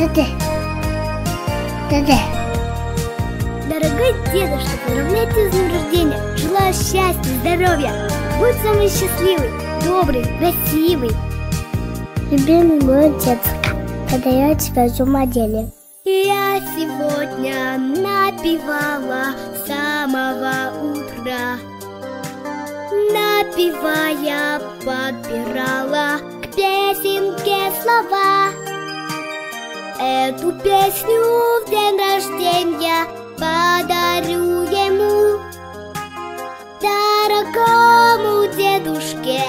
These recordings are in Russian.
Да-да. Дорогой дедушка, поздравляю тебя с днем рождения. Желаю счастья, здоровья. Будь самый счастливый, добрый, красивый. Любимый мой дедушка, подарю тебе зумоделие. Я сегодня напевала с самого утра. Напевая, подбирала к песенке слова. Эту песню в день рождения подарю ему Дорогому дедушке,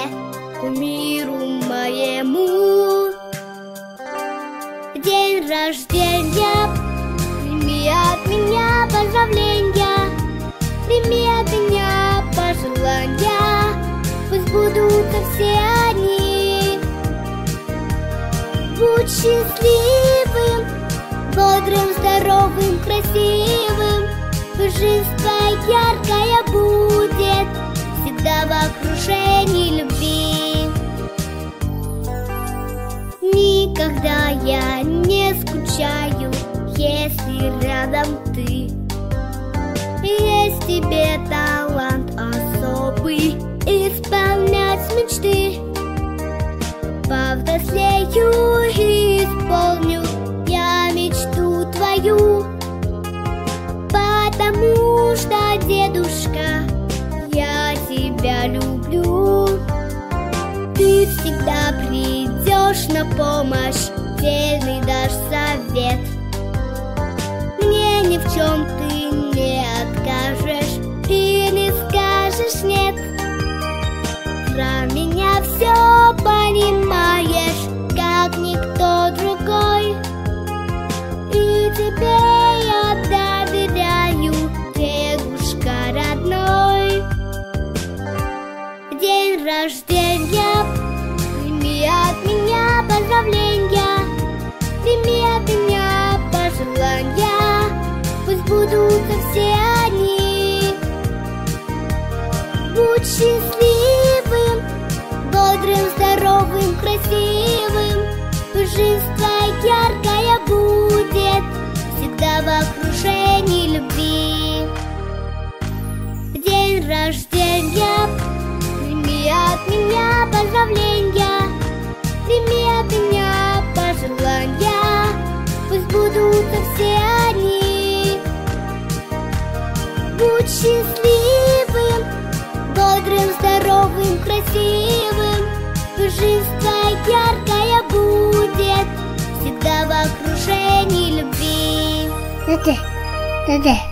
миру моему. День рождения, прими от меня поздравления. Прими от меня пожелания Пусть будут все они. Будь счастливым, бодрым, здоровым, красивым. Жизнь твоя яркая будет Всегда в окружении любви. Никогда я не скучаю, если рядом ты. Есть тебе талант особый Исполнять мечты. Повзрослею и исполню твою Потому что, дедушка, я тебя люблю. Ты всегда придешь на помощь Дельный дашь совет. Мне ни в чем ты не откажешь И не скажешь нет Про меня все День рождения. Прими от меня поздравления. Прими от меня пожелания. Пусть будут все они. Будь счастливым Бодрым, здоровым, красивым. Жизнь твоя яркая Будь счастливым Бодрым, здоровым, красивым Жизнь твоя яркая будет Всегда в окружении любви Да-да. Да-да.